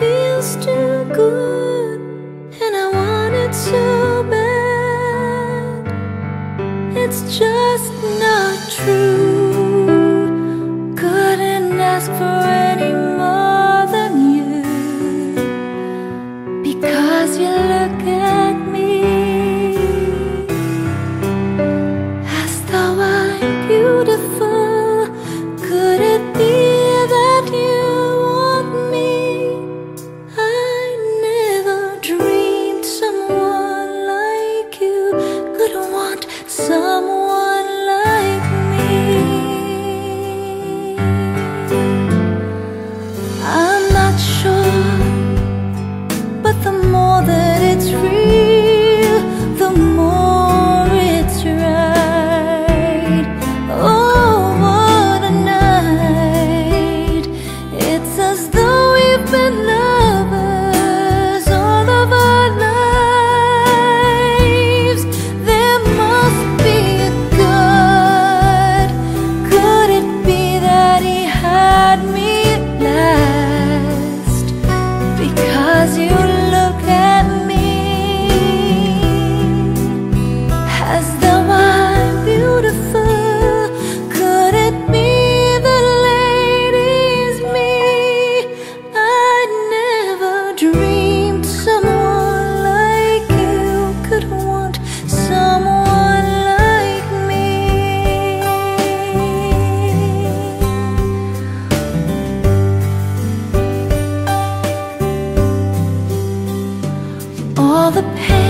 feels too good And I want it so bad. It's just not true. Couldn't ask for as though we've been lovers All the pain